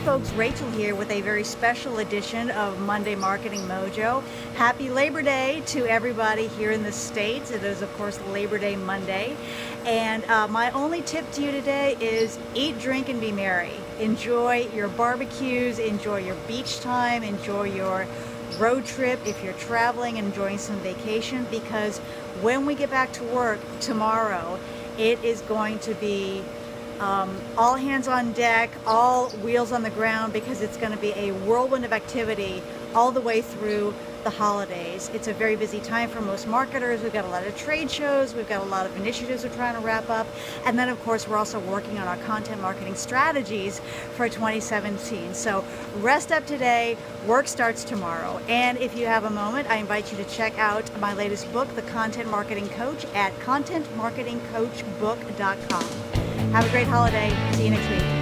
folks, Rachel here with a very special edition of Monday Marketing Mojo. Happy Labor Day to everybody here in the States. It is, of course, Labor Day Monday. And uh, my only tip to you today is eat, drink, and be merry. Enjoy your barbecues, enjoy your beach time, enjoy your road trip if you're traveling, enjoying some vacation, because when we get back to work tomorrow, it is going to be um, all hands on deck, all wheels on the ground because it's going to be a whirlwind of activity all the way through the holidays. It's a very busy time for most marketers. We've got a lot of trade shows, we've got a lot of initiatives we're trying to wrap up, and then of course we're also working on our content marketing strategies for 2017. So rest up today, work starts tomorrow. And if you have a moment, I invite you to check out my latest book, The Content Marketing Coach, at contentmarketingcoachbook.com. Have a great holiday. See you next week.